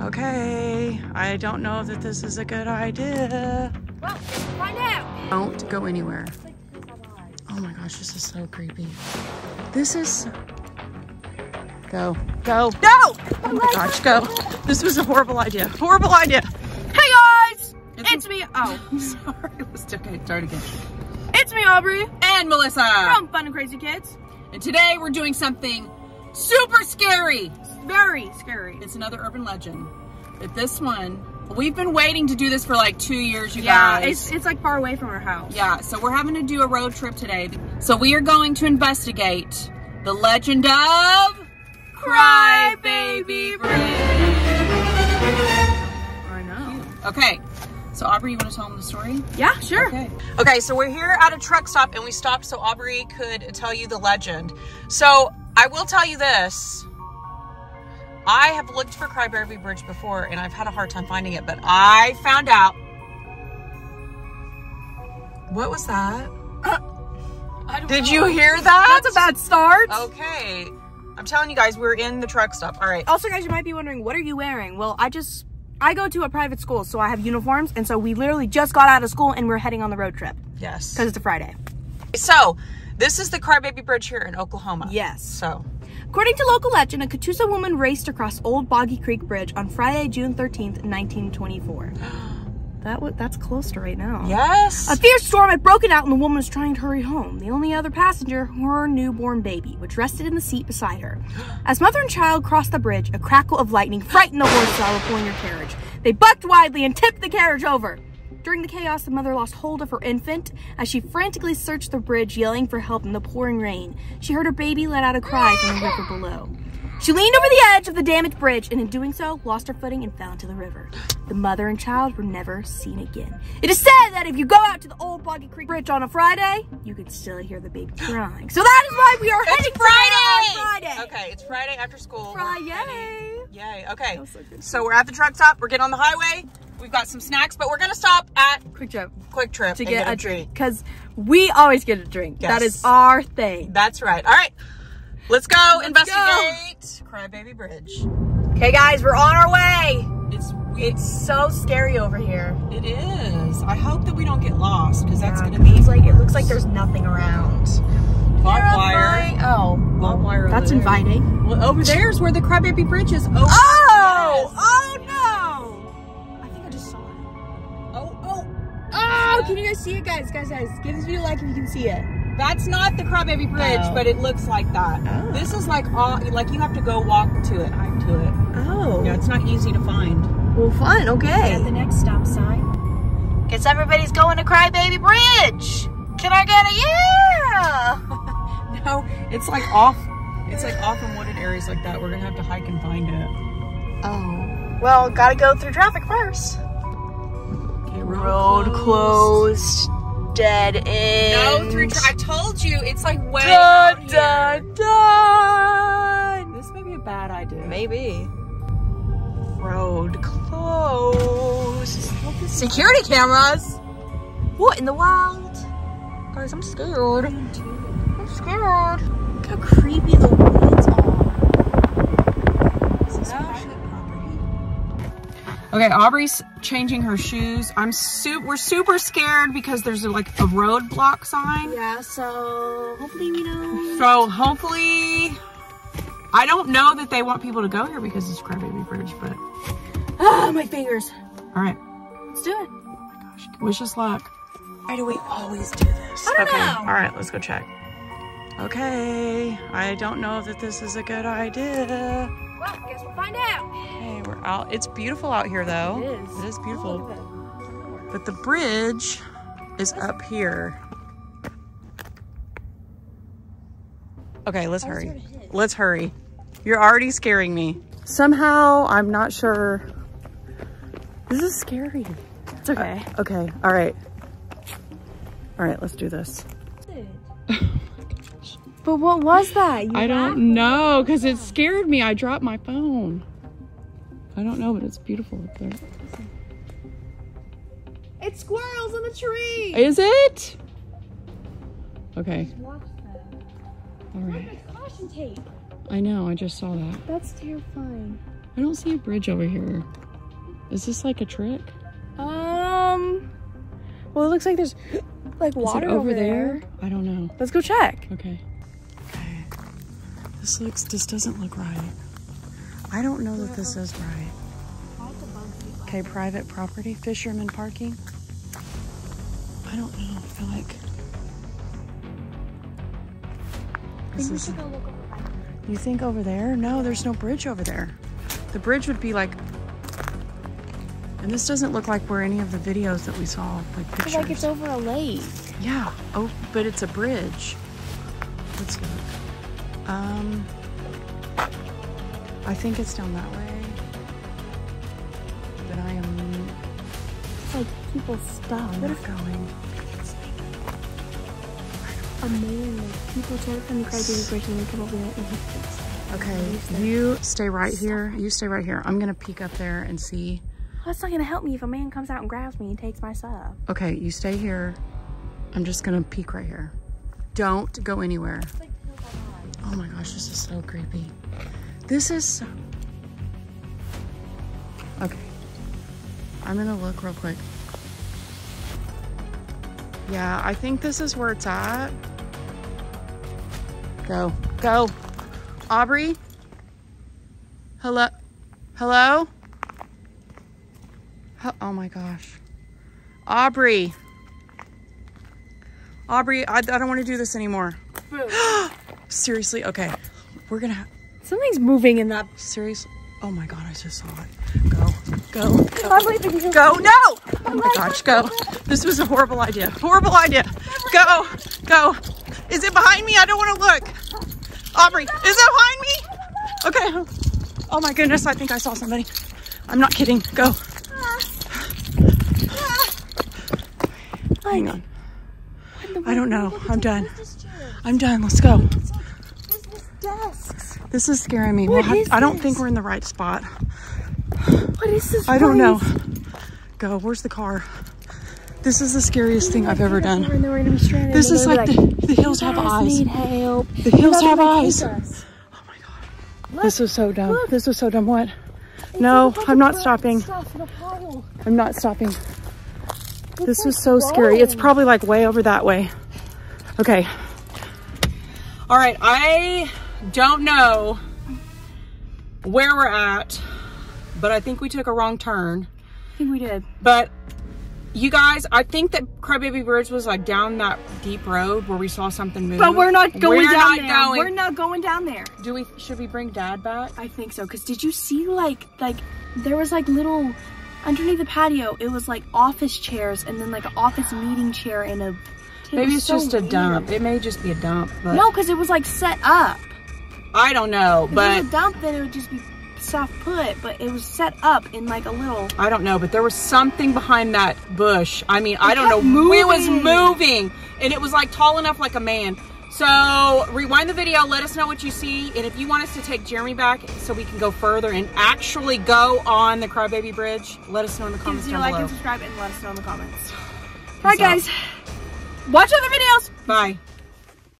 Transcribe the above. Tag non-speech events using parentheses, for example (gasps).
Okay, I don't know that this is a good idea. Well, find out. Don't go anywhere. Oh my gosh, this is so creepy. This is. Go, go, go! Oh my gosh, go. This was a horrible idea. Horrible idea. Hey guys, it's, me. Oh, (laughs) Sorry, let's okay, start again. it's me, Aubrey And Melissa. from Fun and Crazy Kids. And today we're doing something super scary. Very scary. It's another urban legend. But this one, we've been waiting to do this for like two years, you Yeah, guys. it's it's like far away from our house. Yeah, so we're having to do a road trip today. So we are going to investigate the legend of Cry Baby Bridge. I know. Okay, so Aubrey, you want to tell them the story? Yeah, sure. Okay. Okay, so we're here at a truck stop and we stopped so Aubrey could tell you the legend. So I will tell you this. I have looked for Crybaby Bridge before and I've had a hard time finding it, but I found out. What was that? I don't Did know. you hear that? That's a bad start. Okay. I'm telling you guys, we're in the truck stop. All right. Also, guys, you might be wondering, what are you wearing? Well, I just I go to a private school, so I have uniforms, and so we literally just got out of school and we're heading on the road trip Yes. because it's a Friday. So, this is the Crybaby Bridge here in Oklahoma. Yes. So, According to local legend, a Catoosa woman raced across Old Boggy Creek Bridge on Friday, June 13th, 1924. (gasps) that that's close to right now. yes. A fierce storm had broken out and the woman was trying to hurry home. The only other passenger, her newborn baby, which rested in the seat beside her. (gasps) As mother and child crossed the bridge, a crackle of lightning frightened the horses that were pulling her carriage. They bucked wildly and tipped the carriage over. During the chaos, the mother lost hold of her infant as she frantically searched the bridge, yelling for help in the pouring rain. She heard her baby let out a cry from the river below. She leaned over the edge of the damaged bridge and in doing so, lost her footing and fell into the river. The mother and child were never seen again. It is said that if you go out to the old Boggy Creek Bridge on a Friday, you can still hear the baby crying. So that is why we are heading it's Friday. Friday. Okay, it's Friday after school. Friday. Yay. Okay. so. So, we're at the truck stop. We're getting on the highway. We've got some snacks, but we're going to stop at QuikTrip Quick Trip to get, get a drink because we always get a drink. That Yes. is our thing. That's right. All right. Let's go Let's investigate Crybaby Bridge. Okay, guys, we're on our way. It's It's so scary over here. it is. I hope that we don't get lost because that's going to be like it looks like there's nothing around. barbed wire. Oh, Barbed wire that's there. inviting. Well, over there's where the Crybaby Bridge is. Oh. Oh! Oh, can you guys see it, guys? Guys, guys, give this video a like if you can see it. That's not the Crybaby Bridge, Oh. but it looks like that. Oh. This is like all like you have to go walk to it, hike to it. Oh. Yeah, it's not easy to find. Well, fun. Okay. At the next stop sign, Guess everybody's going to Crybaby Bridge. Can I get a yeah? (laughs) No, it's like off. It's like off in wooded areas like that. We're gonna have to hike and find it. Oh. Well, gotta go through traffic first. Okay, Road closed. Dead end. No, through. I told you, it's like way Dun, dun, dun. This may be a bad idea. Maybe. Road closed. Security cameras? What in the wild? Guys, I'm scared. I'm scared. Look how creepy the Okay, Aubrey's changing her shoes. I'm su- we're super scared because there's like a roadblock sign. Yeah, so hopefully we know. So hopefully, I don't know that they want people to go here because it's Crybaby Bridge, but Ah, my fingers. all right. Let's do it. Oh my gosh, wish us luck. Why do we always do this? I don't okay, know. all right, let's go check. Okay, I don't know that this is a good idea. Well, guess we'll find out. Okay, we're out. It's beautiful out here though. It is. It is beautiful. But the bridge is up here. Okay, let's hurry. Let's hurry. You're already scaring me. Somehow, I'm not sure. This is scary. It's okay. Uh, okay, all right. All right, let's do this. (laughs) But what was that? You I don't know because it scared me. I dropped my phone. I don't know, but it's beautiful up there. It's squirrels in the tree. Is it? Okay, Watch that. all right. Caution tape. I know, I just saw that. That's terrifying. I don't see a bridge over here. Is this like a trick? Um. Well, it looks like there's (gasps) like water Is it over, there? I don't know. Let's go check. Okay. This looks, this doesn't look right. I don't know that this is right. Okay, private property, fisherman parking. I don't know. I feel like this is. You think over there? No, there's no bridge over there. The bridge would be like. And this doesn't look like where any of the videos that we saw, like I pictures. feel like it's over a lake. Yeah. Oh, but it's a bridge. Let's look. Um, I think it's down that way. But I am It's like people stop. What if going. a man, people start from the crybaby bridge and they come over there and? Okay, you stay right here. You stay right here. I'm gonna peek up there and see. That's not gonna help me if a man comes out and grabs me and takes my stuff. Okay, you stay here. I'm just gonna peek right here. Don't go anywhere. Oh my gosh, this is so creepy. This is so... Okay. I'm gonna look real quick. Yeah, I think this is where it's at. Go. Go. Aubrey? Hello? Hello? Oh my gosh. Aubrey. Aubrey, I, I don't want to do this anymore. (gasps) Seriously, okay. We're gonna have, Something's moving in that. seriously. Oh my god, I just saw it. Go, go, go, I'm leaving you. go. No! Oh my gosh, go. This was a horrible idea. Horrible idea. Go, go. Is it behind me? I don't want to look. Aubrey, is it behind me? Okay. Oh my goodness, I think I saw somebody. I'm not kidding. Go. Hang on. I don't know. I'm done. I'm done. Let's go. Desks. This is scaring me. What We'll have- is I don't think we're in the right spot. What is this? I don't know. Go. Where's the car? This is the scariest thing I've ever done. And then we're gonna be stranded. This is they're like the, the hills "You have eyes. Need help. The hills have eyes. us. Oh my god. This was so dumb. This was so dumb. What? No, I'm not stopping. Stuff in a pile. I'm not stopping. This It's was so like scary. It's probably like way over that way. Okay. All right. I don't know where we're at, but I think we took a wrong turn. I think we did. But you guys, I think that Crybaby Bridge was like down that deep road where we saw something move. But we're not going We're down not there. going. We're not going down there. Do we? Should we bring Dad back? I think so. Cause did you see like like there was like little underneath the patio? It was like office chairs and then like an office meeting chair and a. Maybe it's so just a weird. dump. It may just be a dump, but No, cause it was like set up. I don't know. If it But was a dump, then it would just be soft put. But it was set up in like a little. I don't know. But there was something behind that bush. I mean, I don't know. kept It was moving. moving, and it was like tall enough like a man. So rewind the video. Let us know what you see, and if you want us to take Jeremy back so we can go further and actually go on the Crybaby Bridge, let us know in the comments Consider down like below. and subscribe and let us know in the comments. All right, out. guys. Watch other videos. Bye.